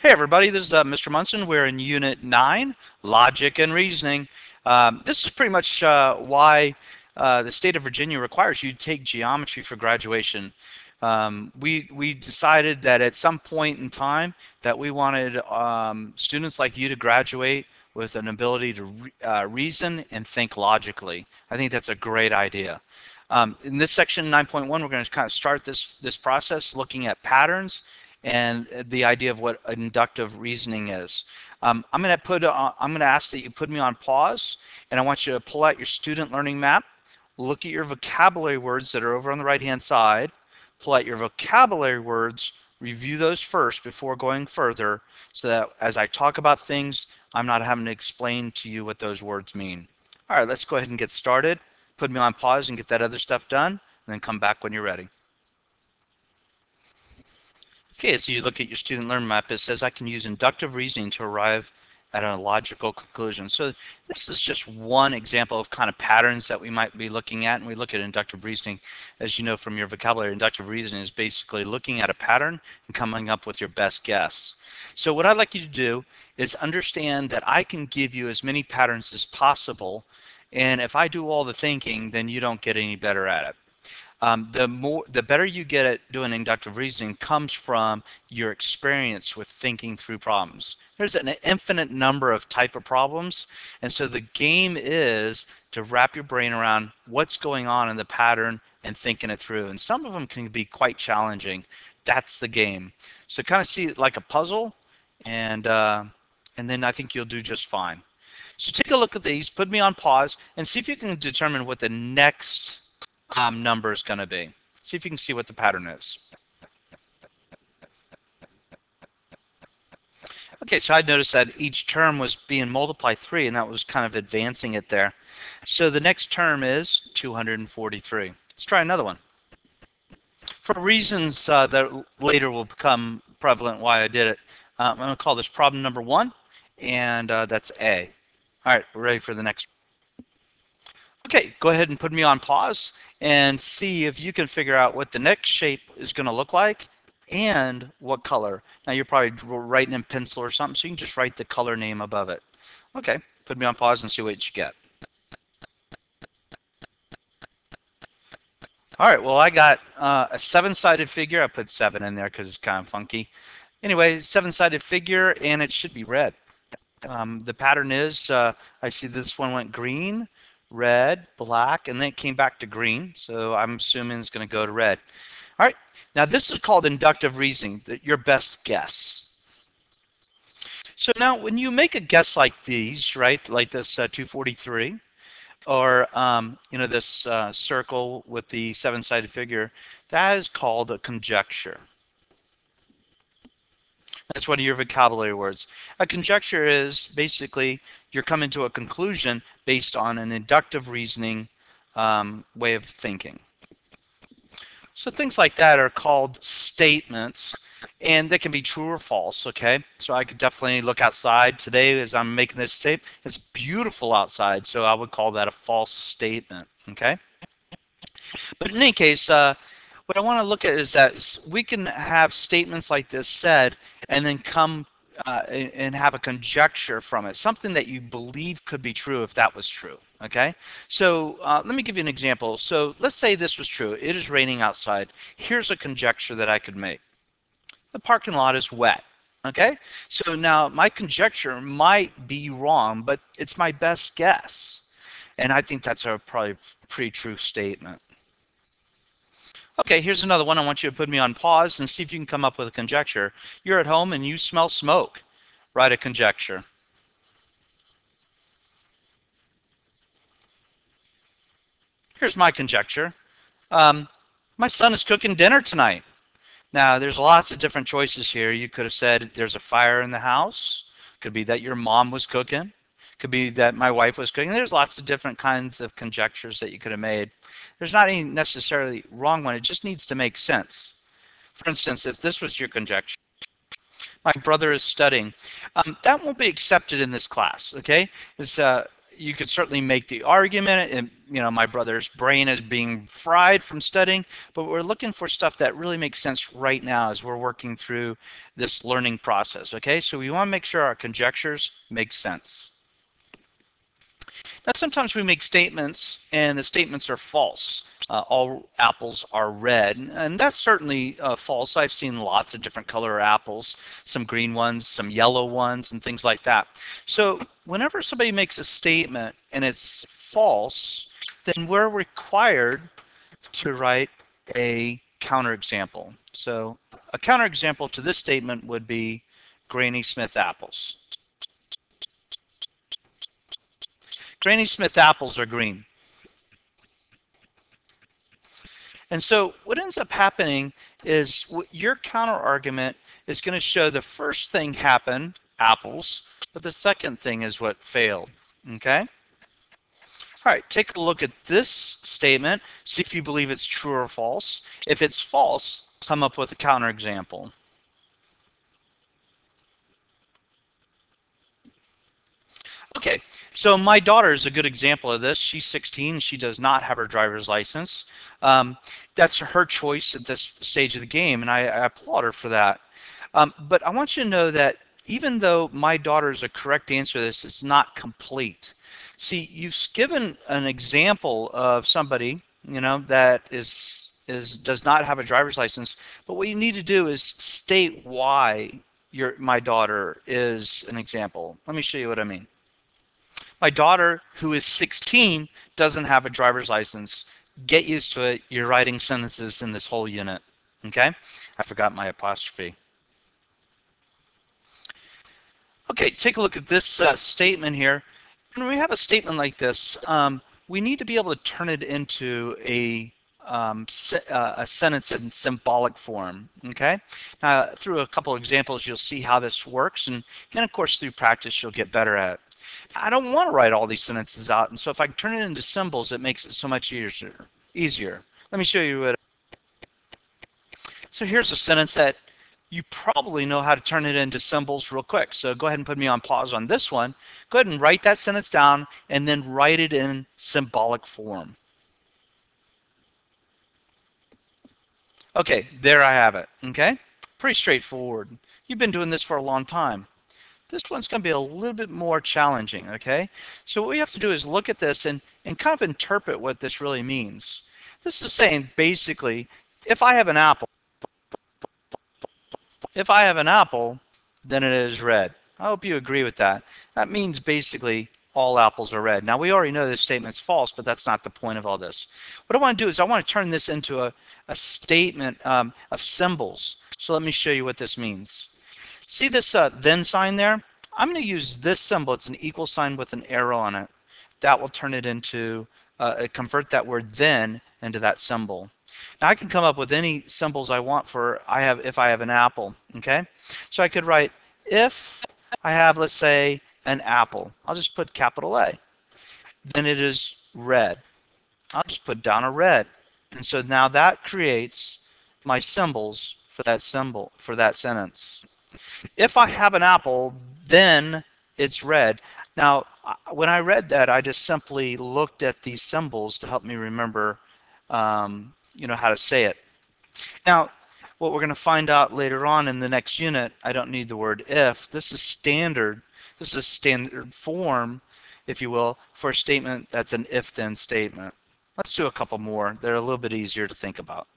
Hey everybody, this is uh, Mr. Munson. We're in Unit 9, Logic and Reasoning. Um, this is pretty much uh, why uh, the state of Virginia requires you to take geometry for graduation. Um, we, we decided that at some point in time that we wanted um, students like you to graduate with an ability to re uh, reason and think logically. I think that's a great idea. Um, in this section 9.1, we're going to kind of start this, this process looking at patterns and the idea of what inductive reasoning is. Um, I'm going to put uh, I'm going to ask that you put me on pause, and I want you to pull out your student learning map, look at your vocabulary words that are over on the right hand side, pull out your vocabulary words, review those first before going further, so that as I talk about things, I'm not having to explain to you what those words mean. All right, let's go ahead and get started. Put me on pause and get that other stuff done, and then come back when you're ready. Okay, so you look at your student learn map, it says I can use inductive reasoning to arrive at a logical conclusion. So this is just one example of kind of patterns that we might be looking at. And we look at inductive reasoning, as you know from your vocabulary, inductive reasoning is basically looking at a pattern and coming up with your best guess. So what I'd like you to do is understand that I can give you as many patterns as possible. And if I do all the thinking, then you don't get any better at it. Um, the more, the better you get at doing inductive reasoning comes from your experience with thinking through problems. There's an infinite number of type of problems, and so the game is to wrap your brain around what's going on in the pattern and thinking it through. And some of them can be quite challenging. That's the game. So kind of see it like a puzzle, and uh, and then I think you'll do just fine. So take a look at these, put me on pause, and see if you can determine what the next um, number is going to be. See if you can see what the pattern is. Okay, so I noticed that each term was being multiplied 3, and that was kind of advancing it there. So the next term is 243. Let's try another one. For reasons uh, that later will become prevalent why I did it, um, I'm going to call this problem number 1, and uh, that's A. All right, we're ready for the next. Okay, go ahead and put me on pause, and see if you can figure out what the next shape is going to look like and what color. Now you're probably writing in pencil or something, so you can just write the color name above it. Okay, put me on pause and see what you get. All right, well, I got uh, a seven-sided figure. I put seven in there because it's kind of funky. Anyway, seven-sided figure, and it should be red. Um, the pattern is, uh, I see this one went green, red, black, and then it came back to green. So I'm assuming it's going to go to red. All right, now this is called inductive reasoning, your best guess. So now when you make a guess like these, right, like this uh, 243, or um, you know this uh, circle with the seven-sided figure, that is called a conjecture. That's one of your vocabulary words. A conjecture is basically you're coming to a conclusion based on an inductive reasoning um, way of thinking. So things like that are called statements, and they can be true or false, okay? So I could definitely look outside today as I'm making this tape. It's beautiful outside, so I would call that a false statement, okay? But in any case, uh, what I want to look at is that we can have statements like this said and then come uh, and have a conjecture from it, something that you believe could be true if that was true. Okay, so uh, let me give you an example. So let's say this was true. It is raining outside. Here's a conjecture that I could make. The parking lot is wet. Okay, so now my conjecture might be wrong, but it's my best guess. And I think that's a probably pretty true statement. Okay, here's another one. I want you to put me on pause and see if you can come up with a conjecture. You're at home and you smell smoke. Write a conjecture. Here's my conjecture. Um, my son is cooking dinner tonight. Now, there's lots of different choices here. You could have said there's a fire in the house. Could be that your mom was cooking. Could be that my wife was cooking. There's lots of different kinds of conjectures that you could have made. There's not any necessarily wrong one. It just needs to make sense. For instance, if this was your conjecture, my brother is studying, um, that won't be accepted in this class. Okay, it's uh, you could certainly make the argument, and you know, my brother's brain is being fried from studying, but we're looking for stuff that really makes sense right now as we're working through this learning process. Okay, so we want to make sure our conjectures make sense. Now, sometimes we make statements, and the statements are false. Uh, all apples are red, and that's certainly uh, false. I've seen lots of different color apples, some green ones, some yellow ones, and things like that. So whenever somebody makes a statement and it's false, then we're required to write a counterexample. So a counterexample to this statement would be Granny Smith apples. Granny Smith apples are green. And so what ends up happening is your counter argument is going to show the first thing happened, apples, but the second thing is what failed. Okay? All right, take a look at this statement. See if you believe it's true or false. If it's false, come up with a counterexample. Okay, so my daughter is a good example of this. She's 16. She does not have her driver's license. Um, that's her choice at this stage of the game, and I, I applaud her for that. Um, but I want you to know that even though my daughter is a correct answer to this, it's not complete. See, you've given an example of somebody, you know, that is is does not have a driver's license, but what you need to do is state why your my daughter is an example. Let me show you what I mean. My daughter, who is 16, doesn't have a driver's license. Get used to it. You're writing sentences in this whole unit. Okay? I forgot my apostrophe. Okay, take a look at this uh, statement here. When we have a statement like this, um, we need to be able to turn it into a um, uh, a sentence in symbolic form. Okay. Now, through a couple examples, you'll see how this works, and and of course through practice, you'll get better at it. I don't want to write all these sentences out. And so if I can turn it into symbols, it makes it so much easier. easier. Let me show you what. So here's a sentence that you probably know how to turn it into symbols real quick. So go ahead and put me on pause on this one. Go ahead and write that sentence down and then write it in symbolic form. Okay, there I have it. Okay, pretty straightforward. You've been doing this for a long time. This one's going to be a little bit more challenging, okay? So what we have to do is look at this and, and kind of interpret what this really means. This is saying basically, if I have an apple, if I have an apple, then it is red. I hope you agree with that. That means basically all apples are red. Now we already know this statement's false, but that's not the point of all this. What I want to do is I want to turn this into a, a statement um, of symbols. So let me show you what this means. See this uh, then sign there? I'm going to use this symbol. It's an equal sign with an arrow on it. That will turn it into, uh, convert that word then into that symbol. Now I can come up with any symbols I want for I have if I have an apple. Okay, so I could write if I have let's say an apple. I'll just put capital A. Then it is red. I'll just put down a red. And so now that creates my symbols for that symbol for that sentence. If I have an apple, then it's red. Now, when I read that, I just simply looked at these symbols to help me remember, um, you know, how to say it. Now, what we're going to find out later on in the next unit, I don't need the word if. This is standard. This is standard form, if you will, for a statement that's an if-then statement. Let's do a couple more. They're a little bit easier to think about.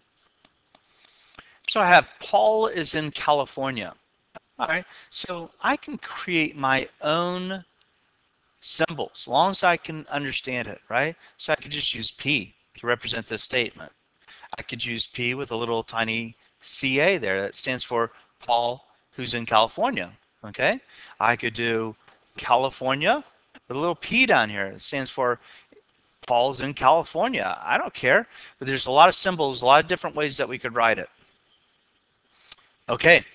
So I have Paul is in California. All right, so I can create my own symbols, as long as I can understand it, right? So I could just use P to represent this statement. I could use P with a little tiny CA there that stands for Paul who's in California, okay? I could do California with a little P down here. It stands for Paul's in California. I don't care, but there's a lot of symbols, a lot of different ways that we could write it. Okay,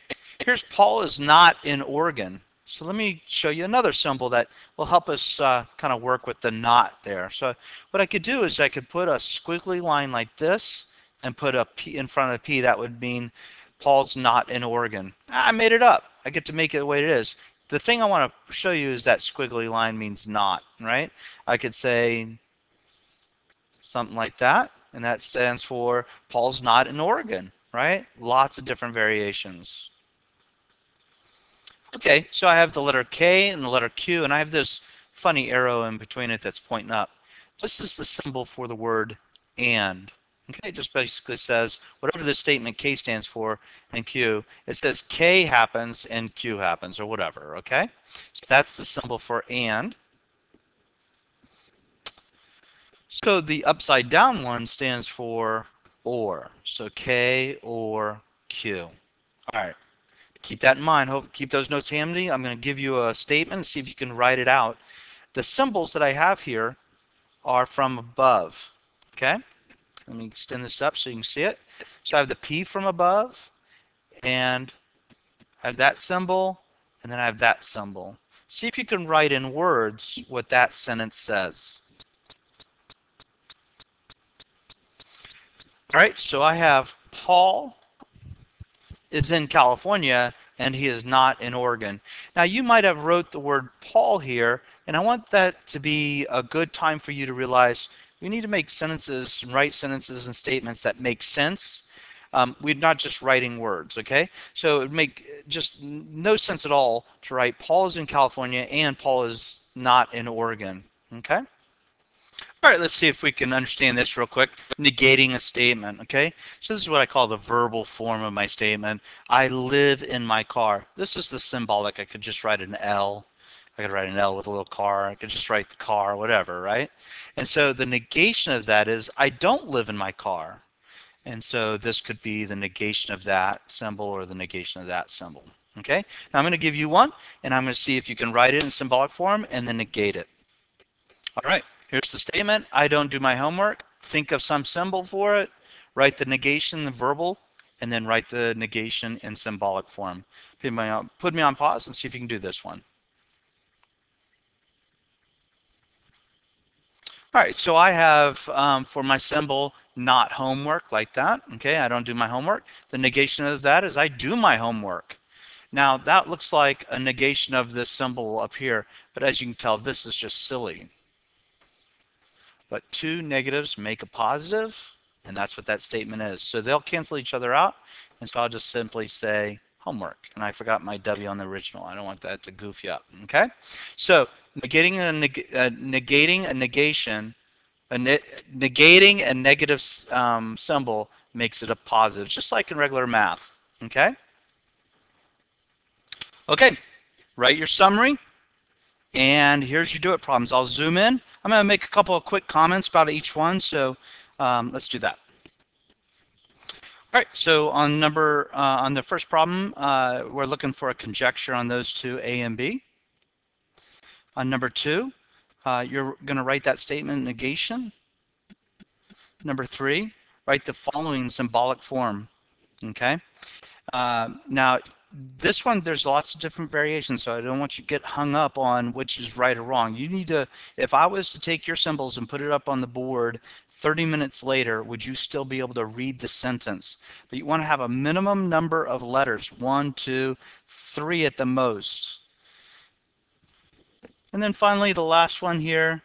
Here's Paul is not in Oregon. So let me show you another symbol that will help us uh, kind of work with the not there. So what I could do is I could put a squiggly line like this and put a P in front of the P. That would mean Paul's not in Oregon. I made it up. I get to make it the way it is. the thing I want to show you is that squiggly line means not, right? I could say something like that, and that stands for Paul's not in Oregon, right? Lots of different variations. Okay, so I have the letter K and the letter Q, and I have this funny arrow in between it that's pointing up. This is the symbol for the word and. Okay, it just basically says whatever the statement K stands for and Q, it says K happens and Q happens or whatever, okay? So that's the symbol for and. So the upside down one stands for or. So K or Q. All right. Keep that in mind. Hope keep those notes handy. I'm going to give you a statement and see if you can write it out. The symbols that I have here are from above. Okay? Let me extend this up so you can see it. So I have the P from above, and I have that symbol, and then I have that symbol. See if you can write in words what that sentence says. All right, so I have Paul is in California and he is not in Oregon. Now you might have wrote the word Paul here, and I want that to be a good time for you to realize we need to make sentences and write sentences and statements that make sense. Um, we're not just writing words, okay? So it would make just no sense at all to write Paul is in California and Paul is not in Oregon, okay? All right, let's see if we can understand this real quick. Negating a statement, okay? So this is what I call the verbal form of my statement. I live in my car. This is the symbolic. I could just write an L. I could write an L with a little car. I could just write the car, whatever, right? And so the negation of that is I don't live in my car. And so this could be the negation of that symbol or the negation of that symbol. Okay? Now I'm going to give you one, and I'm going to see if you can write it in symbolic form and then negate it. All right. Here's the statement. I don't do my homework. Think of some symbol for it. Write the negation, the verbal, and then write the negation in symbolic form. Put me on, put me on pause and see if you can do this one. All right, so I have um, for my symbol not homework like that. Okay, I don't do my homework. The negation of that is I do my homework. Now that looks like a negation of this symbol up here, but as you can tell, this is just silly. But two negatives make a positive, and that's what that statement is. So they'll cancel each other out, and so I'll just simply say homework. And I forgot my W on the original. I don't want that to goof you up, okay? So negating a, neg uh, negating a negation, a ne negating a negative um, symbol makes it a positive, just like in regular math, okay? Okay, write your summary. And here's your do it problems. I'll zoom in. I'm going to make a couple of quick comments about each one. So um, let's do that. All right, so on number uh, on the first problem, uh, we're looking for a conjecture on those two, A and B. On number two, uh, you're going to write that statement negation. Number three, write the following symbolic form. Okay. Uh, now this one, there's lots of different variations, so I don't want you to get hung up on which is right or wrong. You need to, if I was to take your symbols and put it up on the board 30 minutes later, would you still be able to read the sentence? But you want to have a minimum number of letters, one, two, three at the most. And then finally, the last one here,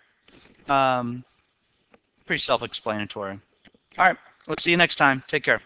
um, pretty self-explanatory. All right, let's see you next time. Take care.